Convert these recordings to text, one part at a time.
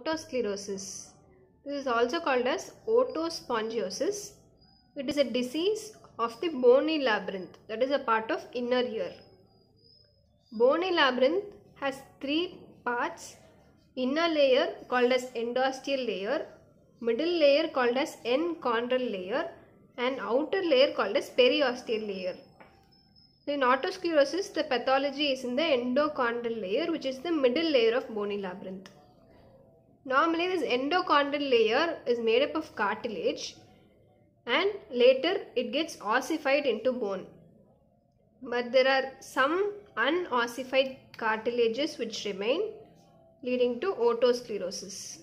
Otosclerosis. This is also called as otospongiosis. It is a disease of the bony labyrinth that is a part of inner ear. Bony labyrinth has three parts inner layer called as endosteal layer, middle layer called as endochondral layer and outer layer called as periosteal layer. In otosclerosis, the pathology is in the endochondral layer which is the middle layer of bony labyrinth. Normally this endochondral layer is made up of cartilage and later it gets ossified into bone. But there are some unossified cartilages which remain leading to otosclerosis.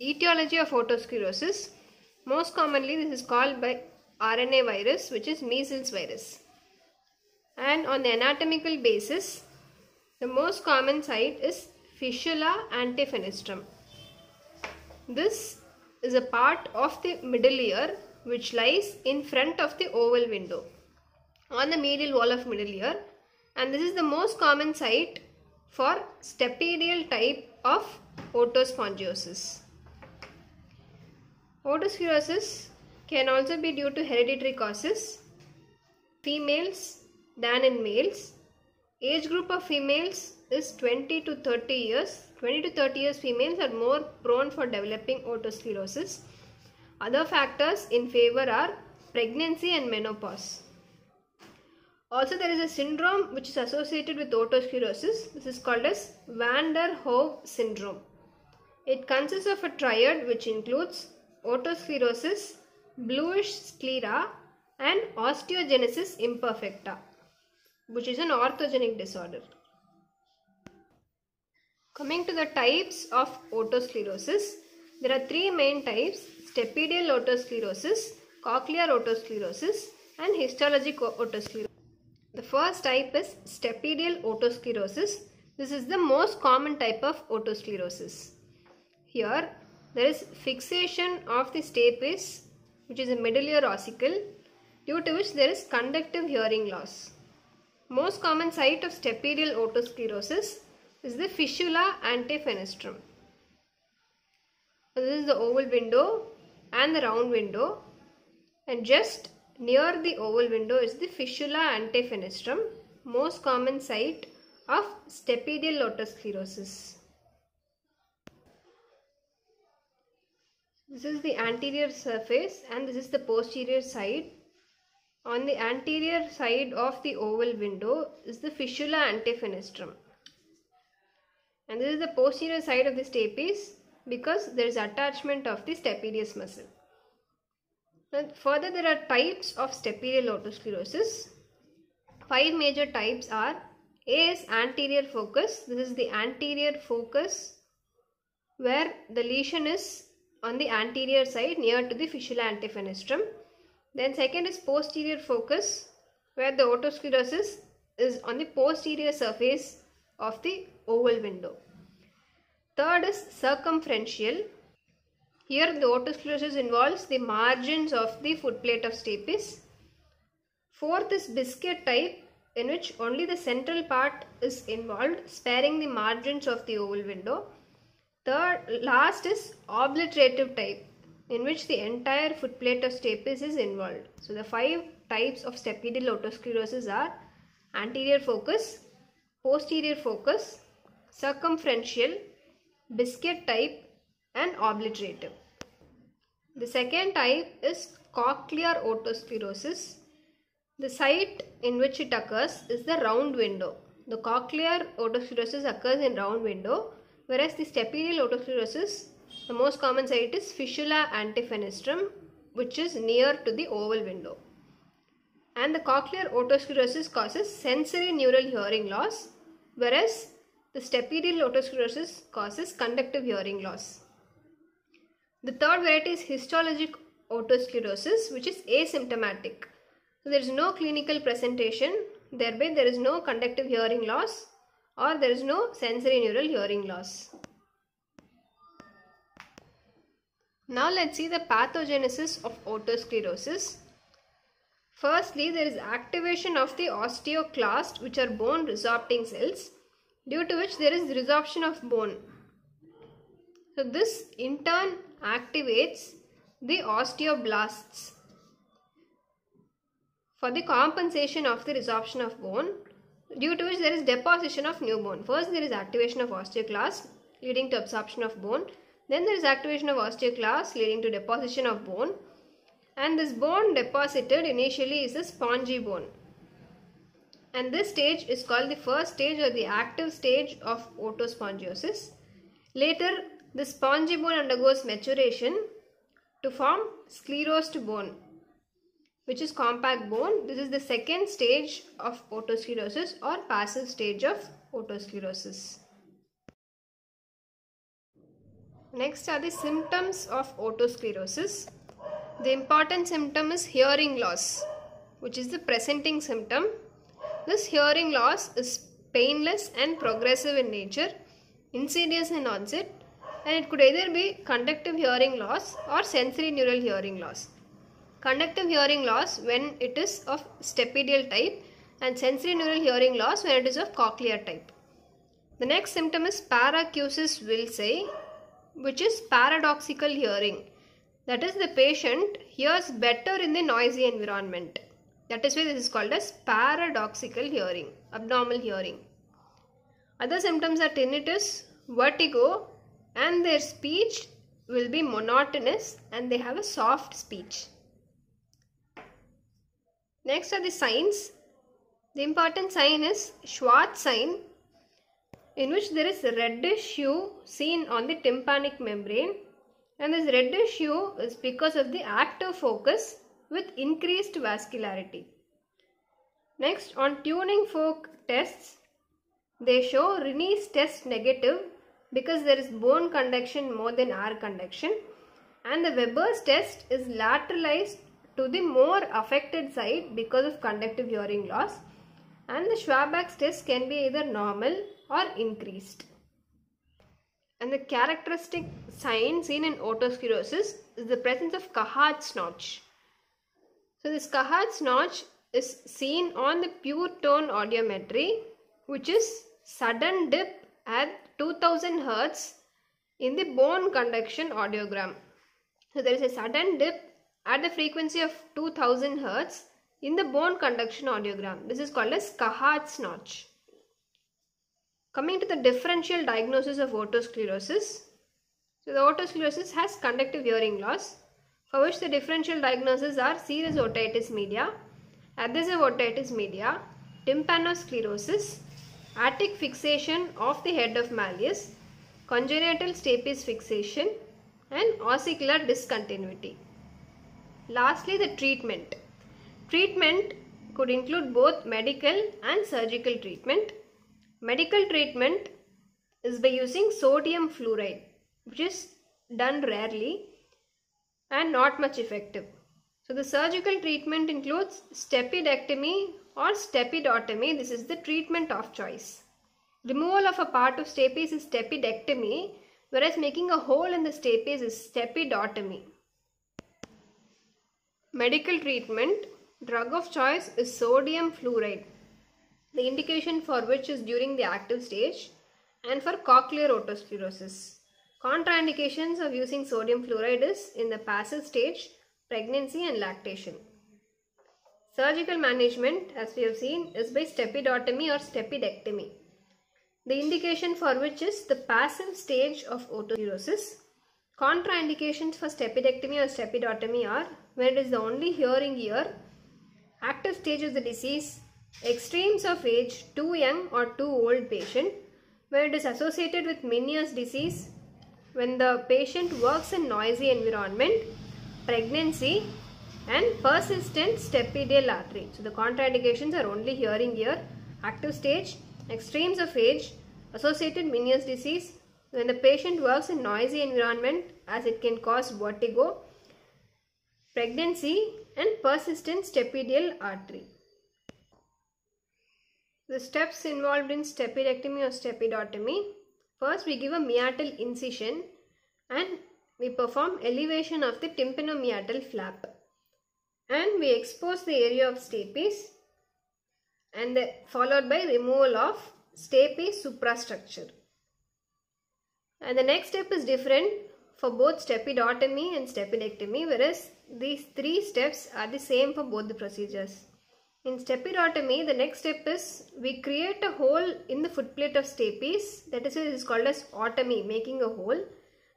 Etiology of otosclerosis most commonly this is called by RNA virus which is measles virus. And on the anatomical basis the most common site is fistula ante fenestram. This is a part of the middle ear which lies in front of the oval window on the medial wall of middle ear and this is the most common site for stapedial type of otospongiosis. Otosclerosis can also be due to hereditary causes, females than in males. Age group of females is 20 to 30 years. 20 to 30 years females are more prone for developing otosclerosis. Other factors in favor are pregnancy and menopause. Also there is a syndrome which is associated with otosclerosis. This is called as van der Hoeve syndrome. It consists of a triad which includes otosclerosis, bluish sclera and osteogenesis imperfecta which is an orthogenic disorder. Coming to the types of otosclerosis, there are three main types stapedial otosclerosis, cochlear otosclerosis and histologic otosclerosis. The first type is stapedial otosclerosis. This is the most common type of otosclerosis. Here there is fixation of the stapes which is a middle ear ossicle due to which there is conductive hearing loss. Most common site of stapedial otosclerosis is the fistula ante fenestram. This is the oval window and the round window and just near the oval window is the fistula ante fenestram most common site of stapedial otosclerosis. This is the anterior surface and this is the posterior side. On the anterior side of the oval window is the fissula ante fenestram. And this is the posterior side of the stapes because there is attachment of the stapedius muscle. Now, further there are types of stapedial otosclerosis. Five major types are A is anterior focus. This is the anterior focus where the lesion is on the anterior side near to the fissula ante fenestram. Then second is posterior focus where the otosclerosis is on the posterior surface of the oval window. Third is circumferential. Here the otosclerosis involves the margins of the footplate of stapes. Fourth is biscuit type in which only the central part is involved sparing the margins of the oval window. Third, last is obliterative type in which the entire footplate of stapes is involved. So the five types of stapedial otosclerosis are anterior focus, posterior focus, circumferential, biscuit type and obliterative. The second type is cochlear otosclerosis. The site in which it occurs is the round window. The cochlear otosclerosis occurs in round window whereas the stapedial otosclerosis the most common site is fistula ante fenestram which is near to the oval window. And the cochlear otosclerosis causes sensory neural hearing loss whereas the stapedial otosclerosis causes conductive hearing loss. The third variety is histologic otosclerosis which is asymptomatic. So there is no clinical presentation thereby there is no conductive hearing loss or there is no sensory neural hearing loss. Now let's see the pathogenesis of otosclerosis. Firstly, there is activation of the osteoclast which are bone resorpting cells. due to which there is resorption of bone. So this in turn activates the osteoblasts for the compensation of the resorption of bone due to which there is deposition of new bone. First there is activation of osteoclast leading to absorption of bone. Then there is activation of osteoclasts leading to deposition of bone. And this bone deposited initially is a spongy bone. And this stage is called the first stage or the active stage of otospongiosis. Later, the spongy bone undergoes maturation to form sclerosed bone which is compact bone. This is the second stage of otosclerosis or passive stage of otosclerosis. Next are the symptoms of otosclerosis. The important symptom is hearing loss, which is the presenting symptom. This hearing loss is painless and progressive in nature, insidious in onset, and it could either be conductive hearing loss or sensory neural hearing loss. Conductive hearing loss when it is of stapedial type and sensory neural hearing loss when it is of cochlear type. The next symptom is paracusis Willisii which is paradoxical hearing. That is the patient hears better in the noisy environment. That is why this is called as paradoxical hearing, abnormal hearing. Other symptoms are tinnitus, vertigo and their speech will be monotonous and they have a soft speech. Next are the signs. The important sign is Schwartze sign in which there is reddish hue seen on the tympanic membrane. And this reddish hue is because of the active focus with increased vascularity. Next on tuning fork tests they show Rinne's test negative because there is bone conduction more than air conduction. And the Weber's test is lateralized to the more affected side because of conductive hearing loss. And the Schwabach's test can be either normal or increased. And the characteristic sign seen in otosclerosis is the presence of Carhart's notch. So this Carhart's notch is seen on the pure tone audiometry which is sudden dip at 2000 Hz in the bone conduction audiogram. So there is a sudden dip at the frequency of 2000 Hz in the bone conduction audiogram. This is called as Carhart's notch. Coming to the differential diagnosis of otosclerosis. So the otosclerosis has conductive hearing loss for which the differential diagnoses are serous otitis media, adhesive otitis media, tympanosclerosis, attic fixation of the head of malleus, congenital stapes fixation and ossicular discontinuity. Lastly, the treatment. Treatment could include both medical and surgical treatment. Medical treatment is by using sodium fluoride, which is done rarely and not much effective. So the surgical treatment includes stapedectomy or stapedotomy. This is the treatment of choice. Removal of a part of stapes is stapedectomy, whereas making a hole in the stapes is stapedotomy. Medical treatment drug of choice is sodium fluoride. The indication for which is during the active stage and for cochlear otosclerosis. Contraindications of using sodium fluoride is in the passive stage, pregnancy and lactation. Surgical management as we have seen is by stapedotomy or stapedectomy. The indication for which is the passive stage of otosclerosis. Contraindications for stapedectomy or stapedotomy are when it is the only hearing ear, active stage of the disease, extremes of age, too young or too old patient, when it is associated with Meniere's disease, when the patient works in noisy environment, pregnancy and persistent stapedial artery. So the contraindications are only hearing ear, active stage, extremes of age, associated Meniere's disease, when the patient works in noisy environment as it can cause vertigo, pregnancy and persistent stapedial artery. The steps involved in stapedectomy or stapedotomy. First we give a meatal incision and we perform elevation of the tympanomeatal flap and we expose the area of stapes and the, followed by removal of stapes suprastructure. And the next step is different for both stapedotomy and stapedectomy whereas these three steps are the same for both the procedures. In stapedotomy, the next step is we create a hole in the footplate of stapes that is, it is called as otomy, making a hole.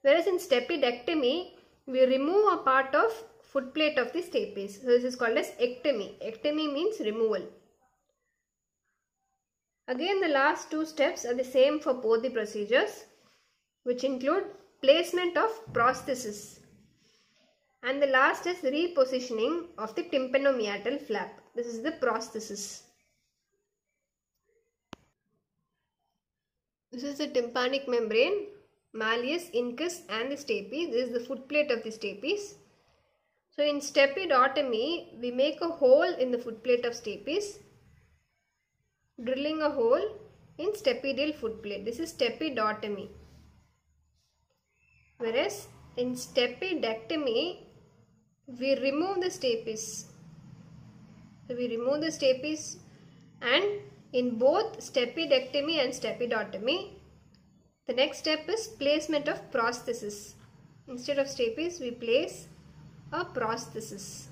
Whereas in stapedectomy, we remove a part of footplate of the stapes. So this is called as ectomy. Ectomy means removal. Again the last two steps are the same for both the procedures which include placement of prosthesis and the last is repositioning of the tympanomeatal flap. This is the prosthesis. This is the tympanic membrane, malleus, incus and the stapes. This is the footplate of the stapes. So in stapedotomy, we make a hole in the footplate of stapes, drilling a hole in stapedial footplate. This is stapedotomy. Whereas in stapedectomy, we remove the stapes. So we remove the stapes and in both stapedectomy and stapedotomy, the next step is placement of prosthesis. Instead of stapes, we place a prosthesis.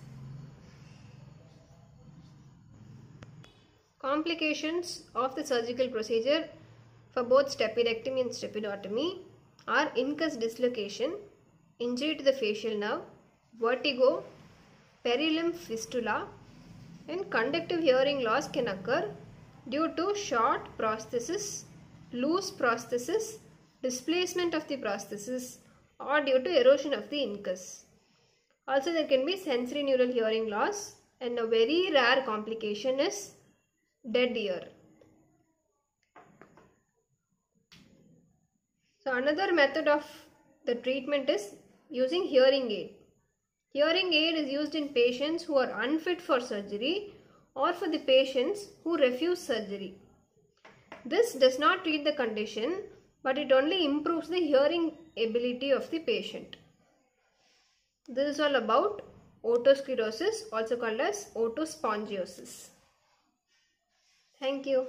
Complications of the surgical procedure for both stapedectomy and stapedotomy are incus dislocation, injury to the facial nerve, vertigo, perilymph fistula and conductive hearing loss can occur due to short prosthesis, loose prosthesis, displacement of the prosthesis or due to erosion of the incus. Also there can be sensory neural hearing loss and a very rare complication is dead ear. So another method of the treatment is using hearing aid. Hearing aid is used in patients who are unfit for surgery or for the patients who refuse surgery. This does not treat the condition but it only improves the hearing ability of the patient. This is all about otosclerosis also called as otospongiosis. Thank you.